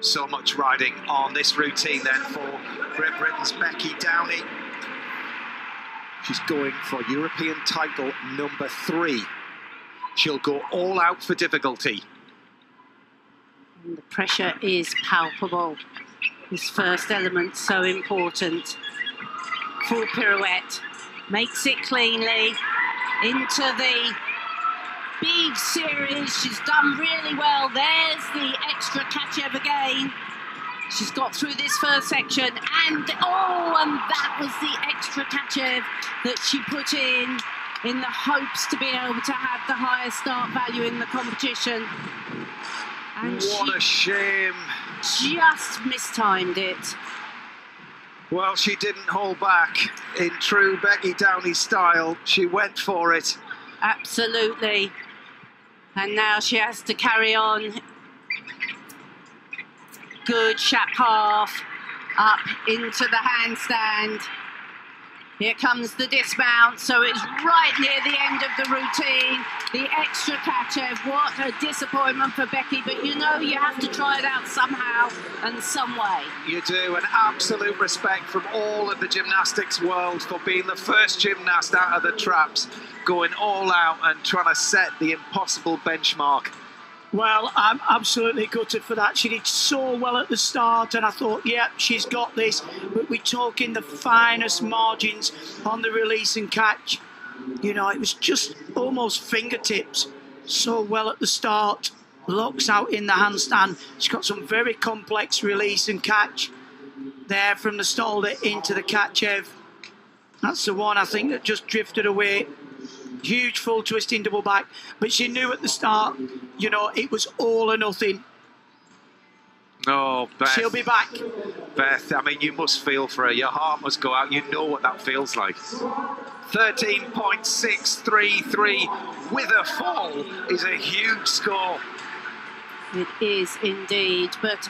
So much riding on this routine then for Great Britain's Becky Downie. She's going for European title number three. She'll go all out for difficulty. And the pressure is palpable. This first element so important. Full pirouette, makes it cleanly into the big series. She's done really well. There's the extra catch Tkachev again. She's got through this first section, and oh, and that was the extra Tkachev that she put in in the hopes to be able to have the highest start value in the competition. And what a shame. Just mistimed it. Well, she didn't hold back in true Becky Downie style. She went for it. Absolutely. And now she has to carry on. Good shap half up into the handstand. Here comes the dismount, so it's right near the end of the routine. The extra Tkachev, what a disappointment for Becky, but you know you have to try it out somehow and some way. You do, and absolute respect from all of the gymnastics world for being the first gymnast out of the traps, going all out and trying to set the impossible benchmark. Well, I'm absolutely gutted for that. She did so well at the start, and I thought, yep, she's got this. But we're talking the finest margins on the release and catch. You know, it was just almost fingertips. So well at the start. Locks out in the handstand. She's got some very complex release and catch there from the Stalder into the catch. Tkachev. That's the one I think that just drifted away huge full twisting double back. But she knew at the start, you know, it was all or nothing. No, Beth. She'll be back. Beth, I mean, you must feel for her. Your heart must go out. You know what that feels like. 13.633 with a fall is a huge score. It is indeed, but